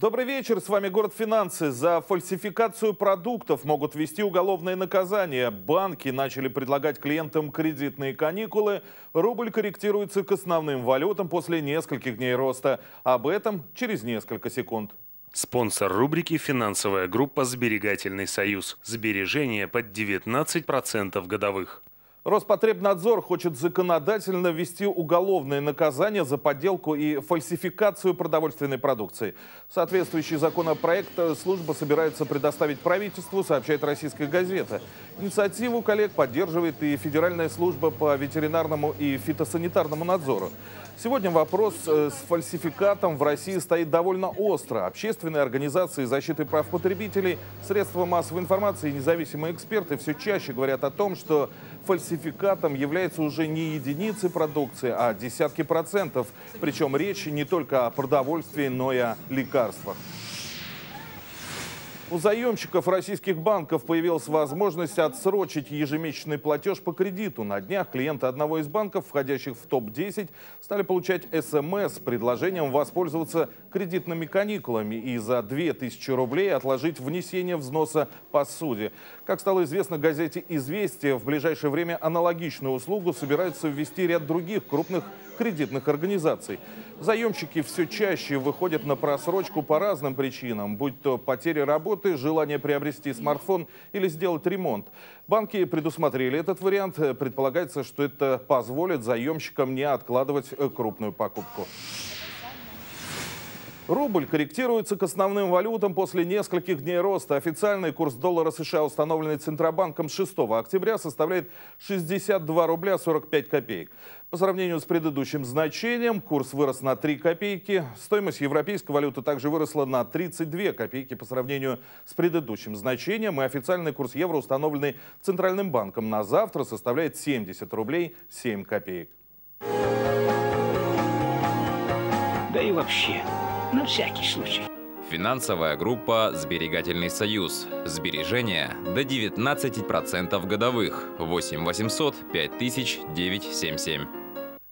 Добрый вечер, с вами Город Финансы. За фальсификацию продуктов могут ввести уголовное наказание. Банки начали предлагать клиентам кредитные каникулы. Рубль корректируется к основным валютам после нескольких дней роста. Об этом через несколько секунд. Спонсор рубрики «Финансовая группа «Сберегательный союз». Сбережения под 19% годовых. Роспотребнадзор хочет законодательно ввести уголовное наказание за подделку и фальсификацию продовольственной продукции. Соответствующий законопроект служба собирается предоставить правительству, сообщает российская газета. Инициативу коллег поддерживает и Федеральная служба по ветеринарному и фитосанитарному надзору. Сегодня вопрос э, с фальсификатом в России стоит довольно остро. Общественные организации защиты прав потребителей, средства массовой информации и независимые эксперты все чаще говорят о том, что фальсификатом являются уже не единицы продукции, а десятки процентов. Причем речь не только о продовольствии, но и о лекарствах. У заемщиков российских банков появилась возможность отсрочить ежемесячный платеж по кредиту. На днях клиенты одного из банков, входящих в топ-10, стали получать СМС с предложением воспользоваться кредитными каникулами и за 2000 рублей отложить внесение взноса по суде. Как стало известно газете «Известия», в ближайшее время аналогичную услугу собираются ввести ряд других крупных кредитных организаций. Заемщики все чаще выходят на просрочку по разным причинам, будь то потеря работы, желание приобрести смартфон или сделать ремонт. Банки предусмотрели этот вариант. Предполагается, что это позволит заемщикам не откладывать крупную покупку. Рубль корректируется к основным валютам после нескольких дней роста. Официальный курс доллара США, установленный Центробанком 6 октября, составляет 62 рубля 45 копеек. По сравнению с предыдущим значением, курс вырос на 3 копейки. Стоимость европейской валюты также выросла на 32 копейки по сравнению с предыдущим значением. И официальный курс евро, установленный Центральным банком на завтра, составляет 70 рублей 7 копеек. Да и вообще на всякий случай. Финансовая группа «Сберегательный союз». Сбережения до 19% годовых. 8 800 5000 977.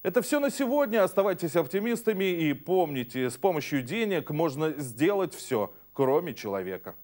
Это все на сегодня. Оставайтесь оптимистами и помните, с помощью денег можно сделать все, кроме человека.